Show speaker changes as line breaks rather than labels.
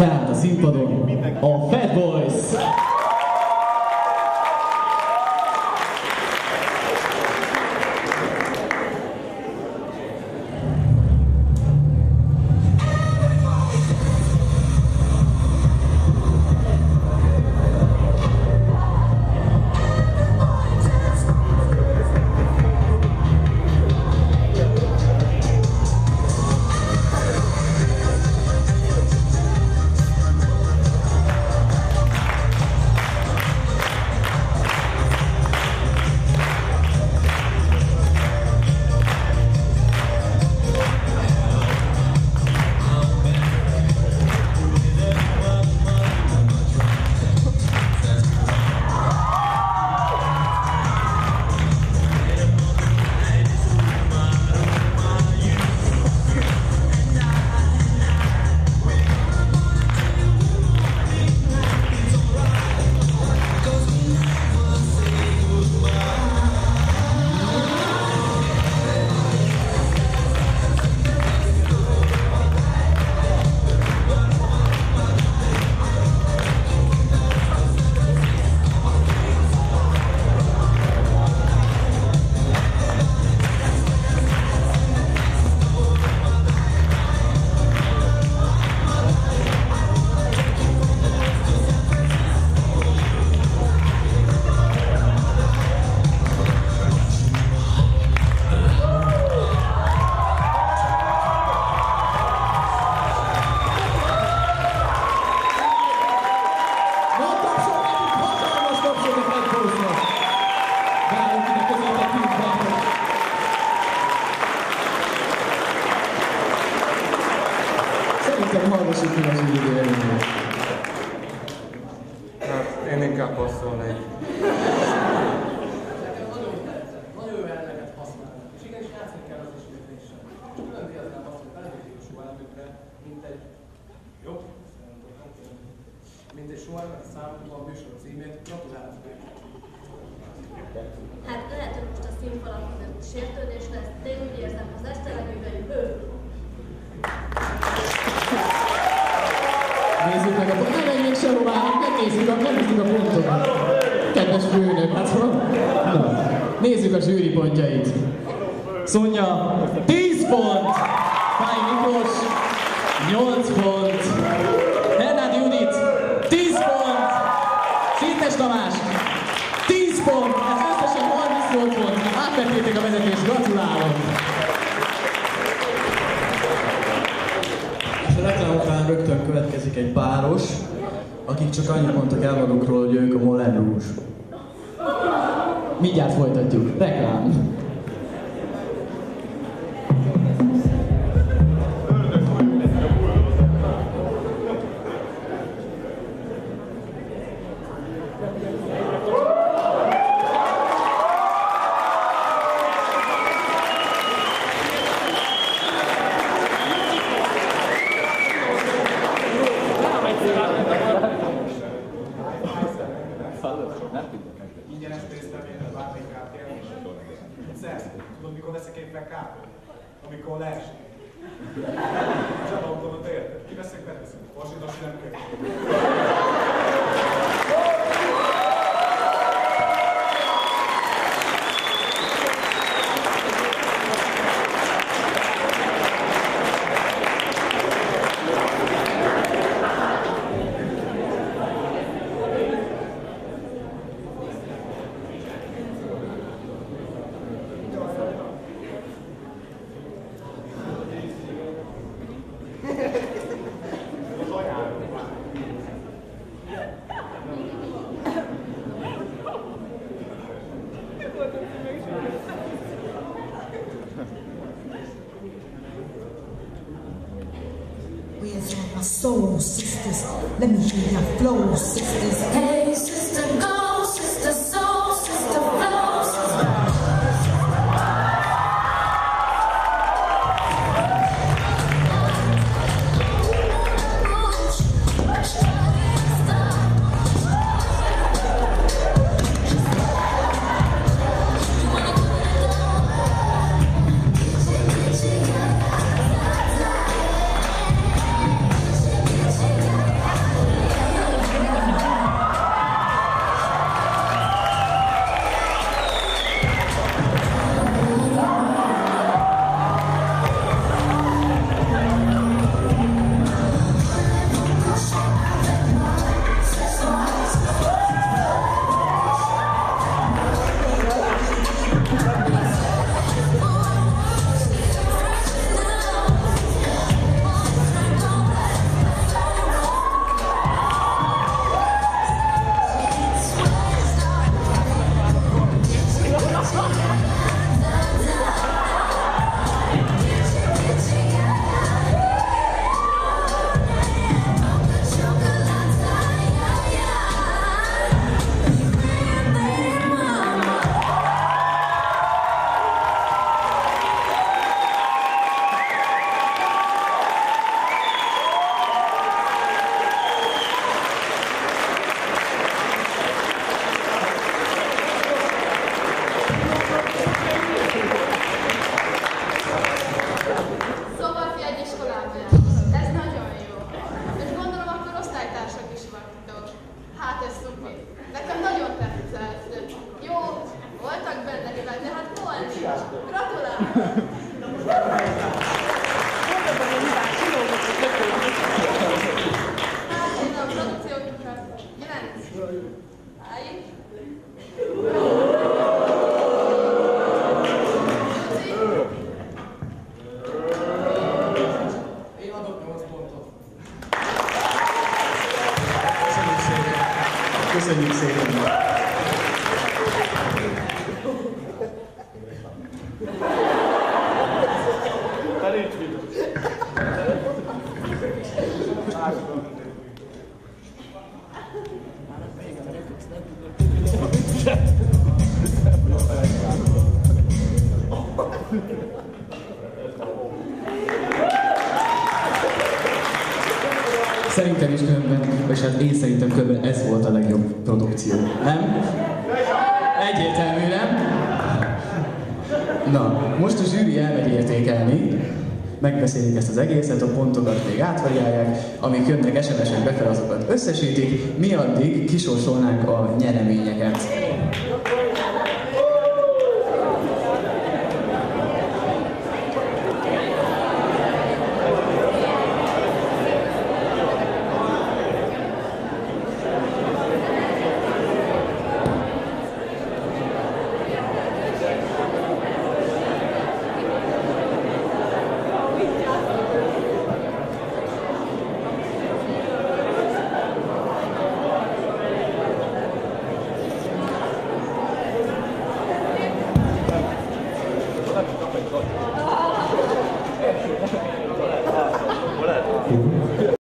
Tehát a színpadon a Fat Boys.
Csak olyan diaznám azt, hogy belevég típusú elemekre, mint egy... Egy soha a műsor címét. Gratulálok.
Hát lehet, hogy most a színfalak között sértődés lesz, de én úgy érzem, az este legjobbjai ők.
Nézzük meg a pontot. Nem menjünk sehová, hát megnézzük a, megnézzük a pontokat. Kedves főnök, hát na, nézzük a zsűri pontjait. Szonya 10 pont, Fáj Miklós 8 pont, Hernádi Judit 10 pont, Szintes Tamás 10 pont, ez összesen 38 pont. Átvettétek a vezetést, gratulálok!
És a reklám után rögtön következik egy páros, akik csak annyit mondtak el magukról, hogy ők a Moulin.
Mindjárt folytatjuk. Reklám.
Ingyenes bármelyik kártyán. Szer, tudod mikor veszek éppen kártyát? Amikor leesik. Csak autómat érted? Kiveszek, beteszek. Orsidosi nem kell.
Soul sisters? Let me hear your flow, sisters.
Hey, sister, go,
Nekem nagyon tetszett. Jó, voltak benne de hát hol nincs? Gratulálok!
Szerintem is különben, és hát én szerintem különben ez volt a legjobb produkció. Nem? Egyértelmű, nem? Na, most a zsűri elmegy értékelni, megbeszélik ezt az egészet, a pontokat még átvariálják, amik jönnek SMS-ek befelé, azokat összesítik, mi addig kisorsolnánk a nyereményeket.